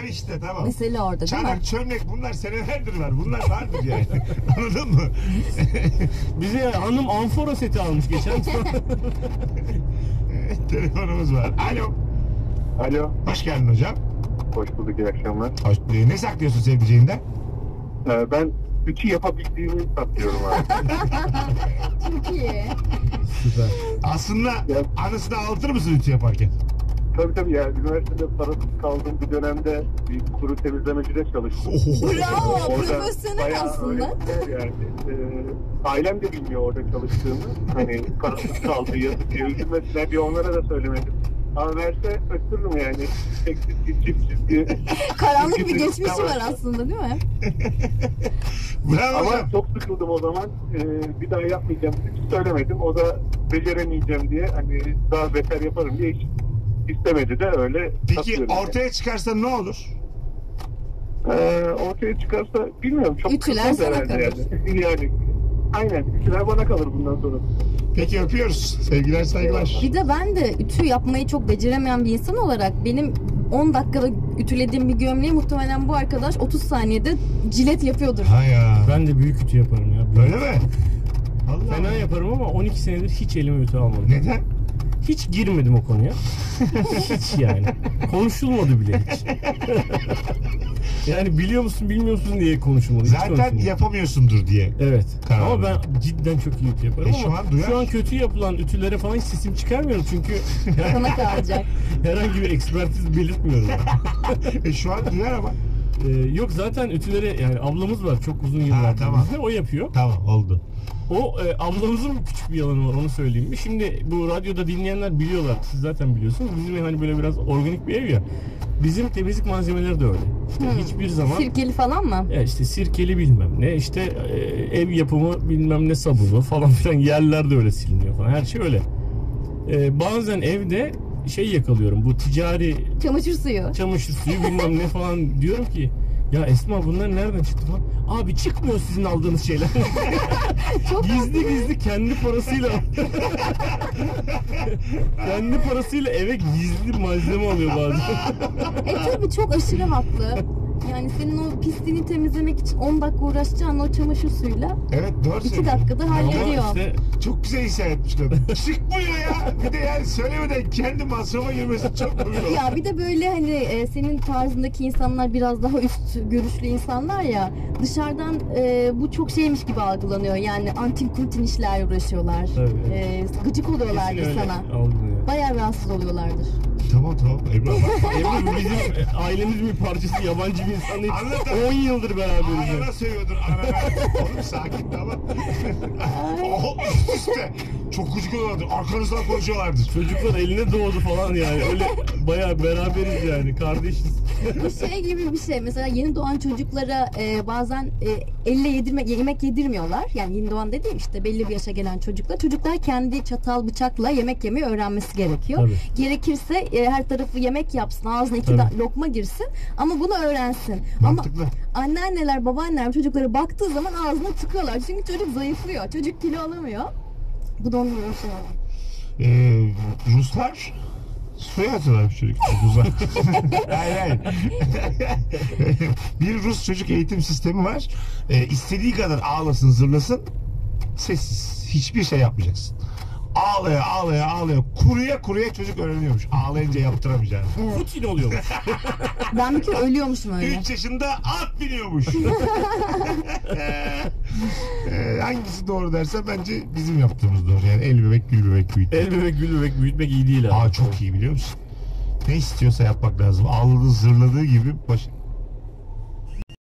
Ha işte tamam. Mesele orada değil mi? Çanak çömlek bunlar senelerdir var. Bunlar vardır yani. Anladın mı? Bize hanım amfora seti almış geçen Telefonumuz var. Alo. Alo, Hoş geldin hocam. hoş bulduk, iyi akşamlar. Hoş, e, ne saklıyorsun sevdiceğinden? Ee, ben ütü yapabildiğimi saklıyorum abi. Çok iyi. Süper. Aslında Ya. anısını anlatır mısın ütü yaparken? Tabii tabii ya, üniversitede parasız kaldığım bir dönemde bir kuru temizlemecide çalıştım. Bravo, Orada profesyonel bayağı aslında. öğrettiler yani. Ee, ailem de bilmiyor orada çalıştığımı. Hani parasız kaldı, yazık diye üzülmesinler diye onlara da söylemedim. Ama verse öttürürüm yani. Tek çizgi, çift çizgi. Karanlık bir Çizgi geçmişi tamam. var aslında değil mi? Bravo Ama çok sıkıldım o zaman. Ee, bir daha yapmayacağım. Hiç söylemedim. O da beceremeyeceğim diye hani daha beter yaparım diye hiç istemedi de öyle Peki satıyorum yani. ortaya çıkarsa ne olur? Ee, ortaya çıkarsa bilmiyorum çok Ütüler sana kalır. Yani. yani aynen ütüler bana kalır bundan sonra. Peki öpüyoruz. Sevgiler saygılar. Bir de ben de ütü yapmayı çok beceremeyen bir insan olarak benim 10 dakikada ütülediğim bir gömleği muhtemelen bu arkadaş 30 saniyede cilet yapıyordur. Ha ya. Ben de büyük ütü yaparım ya. Öyle mi? Allah Fena yaparım ama 12 senedir hiç elime ütü almadım. Neden? Hiç girmedim o konuya. hiç yani. Konuşulmadı bile hiç. yani biliyor musun bilmiyor musun diye konuşulmadı. Hiç Zaten konuşulmadı. yapamıyorsundur diye. Evet. Tamam. Ama ben cidden çok iyi ütü yaparım E, ama şu an duyar. şu an kötü yapılan ütülere falan hiç sesim çıkarmıyorum çünkü Sana kalacak. herhangi bir ekspertiz belirtmiyorum. E şu an duyar ama. Ee, yok zaten ütüleri yani ablamız var çok uzun yıllardır tamam. bizde o yapıyor. Tamam oldu. O e, ablamızın küçük bir yalanı var onu söyleyeyim mi? Şimdi bu radyoda dinleyenler biliyorlar. Siz zaten biliyorsunuz. Bizim ev hani böyle biraz organik bir ev ya. Bizim temizlik malzemeleri de öyle. İşte Hmm. hiçbir zaman Sirkeli falan mı? ya işte sirkeli bilmem ne işte e, ev yapımı bilmem ne sabunu falan filan yerler de öyle siliniyor falan. Her şey öyle. E, bazen evde şey yakalıyorum bu ticari Çamaşır suyu. çamaşır suyu bilmem ne falan diyorum ki ya Esma bunlar nereden çıktı falan. Abi çıkmıyor sizin aldığınız şeyler. Çok gizli gizli kendi parasıyla kendi parasıyla eve gizli malzeme alıyor bazen. E tabi çok aşırı haklı. Yani senin o pisliğini temizlemek için 10 dakika uğraşacağın o çamaşır suyuyla Evet doğru 2 söylüyorsun. dakikada hallediyor. işte Çok güzel isyan etmiş kadın. Çıkmıyor ya. Bir de yani söylemeden kendi masrafa girmesi çok oldu. Ya bir de böyle hani e, senin tarzındaki insanlar biraz daha üst görüşlü insanlar ya dışarıdan e, bu çok şeymiş gibi algılanıyor. Yani antin kuntin işlerle uğraşıyorlar. Tabii. E, gıcık oluyorlardır kesin öyle sana. algılıyor. Bayağı rahatsız oluyorlardır. Tamam tamam Ebru. Ebru bu bizim ailemizin bir parçası yabancı bir insan değil. Anlat. 10 yıldır beraberiz. Anana sövüyordur anana. Oğlum sakin tamam. o üst üste. Çok gıcık oluyorlardır. Arkanızdan konuşuyorlardır. Çocuklar eline doğdu falan yani. Öyle bayağı beraberiz yani. Kardeşiz. Bu şey gibi bir şey. Mesela yeni doğan çocuklara e, bazen e, elle yedirmek, yemek yedirmiyorlar. Yani yeni doğan dediğim işte belli bir yaşa gelen çocuklar. Çocuklar kendi çatal bıçakla yemek yemeyi öğrenmesi gerekiyor. Tabii. Gerekirse e, her tarafı yemek yapsın, ağzına iki da- lokma girsin ama bunu öğrensin. Mantıklı. Ama anneanneler, babaanneler çocuklara baktığı zaman ağzına tıkıyorlar. Çünkü çocuk zayıflıyor. Çocuk kilo alamıyor. Bu da onun. Ee, Ruslar suya atıyorlarmış çocuk. Ruslar. hayır hayır. bir Rus çocuk eğitim sistemi var. Ee, istediği kadar ağlasın zırlasın. Sessiz. Hiçbir şey yapmayacaksın. Ağlaya ağlaya ağlaya kuruya kuruya çocuk öğreniyormuş. Ağlayınca yaptıramayacağını. Putin oluyormuş. Ben bir kere ölüyormuşum öyle. 3 yaşında at biniyormuş. Ee, hangisi doğru dersen bence bizim yaptığımız doğru. Yani el bebek gül bebek büyütmek. El bebek gül bebek büyütmek iyi değil abi. Aa çok iyi biliyor musun? Ne istiyorsa yapmak lazım. Ağladığı zırladığı gibi baş...